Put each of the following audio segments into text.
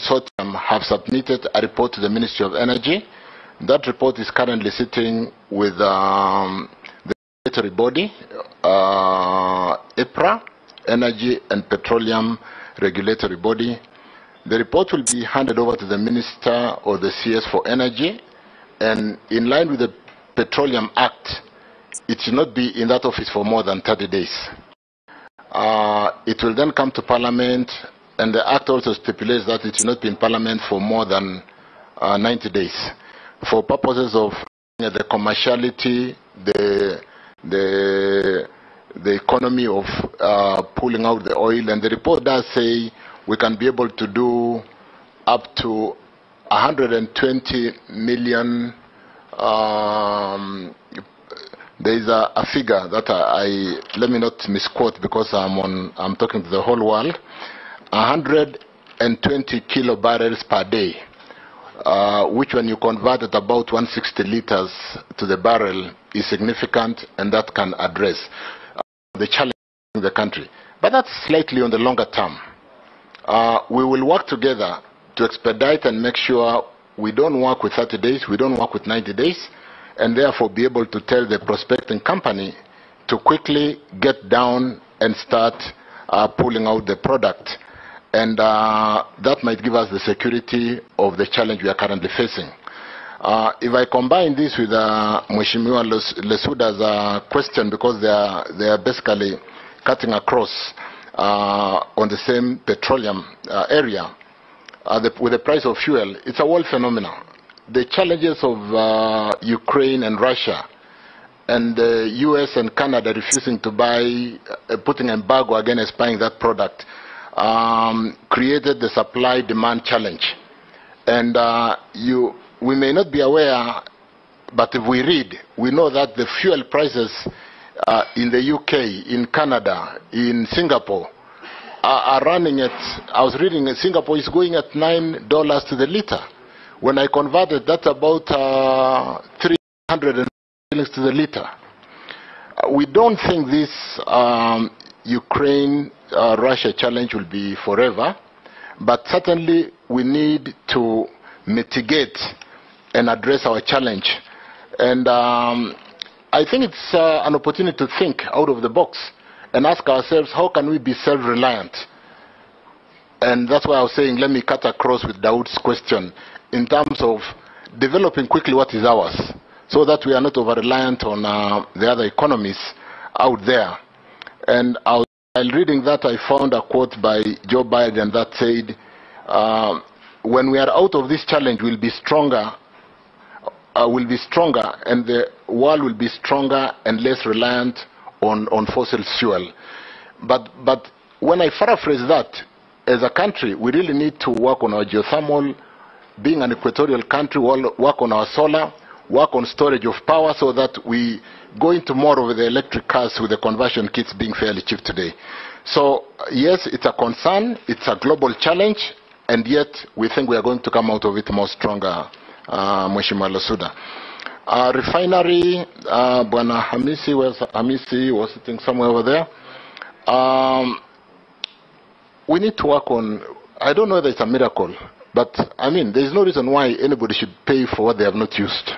consortium have submitted a report to the Ministry of Energy. That report is currently sitting with um, the regulatory body, uh, EPRA, Energy and Petroleum Regulatory Body. The report will be handed over to the Minister or the CS for Energy, and in line with the Petroleum Act, it should not be in that office for more than 30 days. Uh, it will then come to Parliament, and the Act also stipulates that it should not be in Parliament for more than uh, 90 days. For purposes of the commerciality, the, the, the economy of uh, pulling out the oil, and the report does say we can be able to do up to 120 million um, there is a, a, figure that I, I, let me not misquote because I'm on I'm talking to the whole world 120 kilo barrels per day uh, which when you convert at about 160 liters to the barrel is significant and that can address uh, the challenge in the country but that's slightly on the longer term uh, we will work together to expedite and make sure we don't work with 30 days, we don't work with 90 days, and therefore be able to tell the prospecting company to quickly get down and start uh, pulling out the product. And uh, that might give us the security of the challenge we are currently facing. Uh, if I combine this with uh, Mheshimiwa Lesuuda's uh, question, because they are, they are basically cutting across uh, on the same petroleum uh, area, uh, the, with the price of fuel, it's a world phenomenon. The challenges of uh, Ukraine and Russia and the US and Canada refusing to buy, putting embargo against buying that product, um, created the supply-demand challenge. And uh, you, we may not be aware, but if we read, we know that the fuel prices uh, in the UK, in Canada, in Singapore, are, running at, I was reading, Singapore is going at $9 to the liter. When I converted, that's about uh, 300 shillings to the liter. Uh, we don't think this um, Ukraine-Russia uh, Russia challenge will be forever, but certainly we need to mitigate and address our challenge. And um, I think it's uh, an opportunity to think out of the box and ask ourselves, how can we be self-reliant? And that's why I was saying, let me cut across with Dawood's question in terms of developing quickly what is ours so that we are not over-reliant on uh, the other economies out there. And while reading that, I found a quote by Joe Biden that said, uh, when we are out of this challenge, we'll be stronger, uh, we'll be stronger, and the world will be stronger and less reliant on, on fossil fuel. But, but when I paraphrase that, as a country, we really need to work on our geothermal, being an equatorial country, work on our solar, work on storage of power so that we go into more of the electric cars with the conversion kits being fairly cheap today. So yes, it's a concern, it's a global challenge, and yet we think we are going to come out of it more stronger, uh, Mheshimiwa Lesuuda. Uh, refinery, uh, Bwana Hamisi was, Hamisi was sitting somewhere over there. Um, we need to work on, I don't know whether it's a miracle, but I mean, there's no reason why anybody should pay for what they have not used.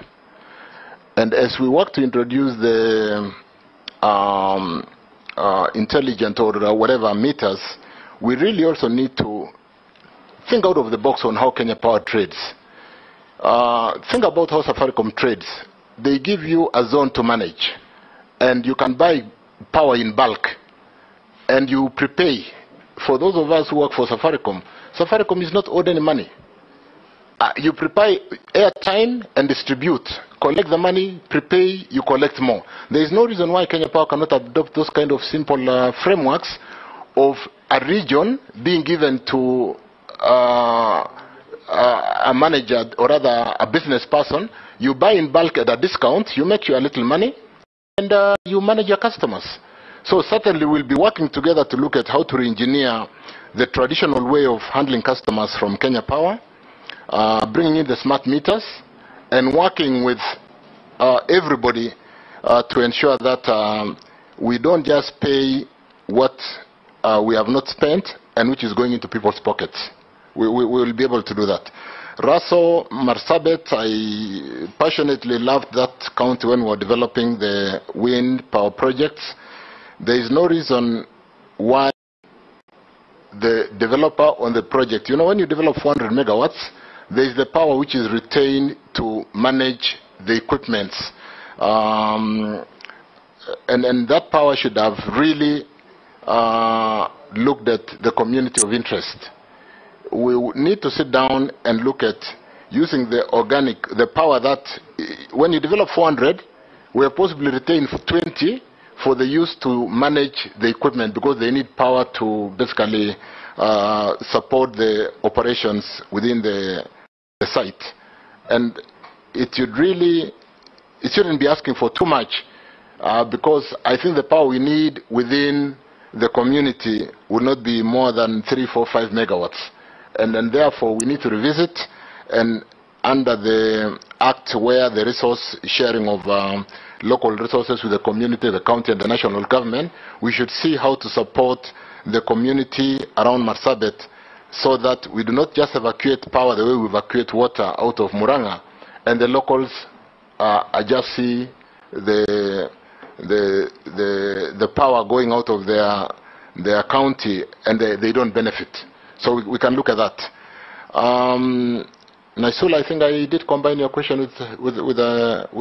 And as we work to introduce the um, uh, intelligent or whatever meters, we really also need to think out of the box on how Kenya Power trades. Uh, think about how Safaricom trades. They give you a zone to manage, and you can buy power in bulk, and you prepay. For those of us who work for Safaricom, Safaricom is not owed any money. Uh, you prepare airtime and distribute. Collect the money, prepay, you collect more. There is no reason why Kenya Power cannot adopt those kind of simple uh, frameworks of a region being given to uh, uh, a manager or rather a business person, you buy in bulk at a discount, you make your little money, and uh, you manage your customers. So certainly we'll be working together to look at how to re-engineer the traditional way of handling customers from Kenya Power, uh, bringing in the smart meters, and working with uh, everybody uh, to ensure that um, we don't just pay what uh, we have not spent and which is going into people's pockets. we, we, we will be able to do that. Raso Marsabit, I passionately loved that county when we were developing the wind power projects. There is no reason why the developer on the project, you know, when you develop 400 megawatts, there is the power which is retained to manage the equipment. Um, and, and that power should have really uh, looked at the community of interest. We need to sit down and look at using the organic, the power that, when you develop 400, we have possibly retained 20 for the use to manage the equipment because they need power to basically uh, support the operations within the, the site. And it should really, it shouldn't be asking for too much uh, because I think the power we need within the community will not be more than three, four, five megawatts. And, and therefore we need to revisit and under the act where the resource sharing of um, local resources with the community, the county and the national government, we should see how to support the community around Marsabit so that we do not just evacuate power the way we evacuate water out of Muranga and the locals uh, just see the the, the, the power going out of their, their county and they, they don't benefit. So we, we can look at that. Um, I think I did combine your question with, with, with, uh, with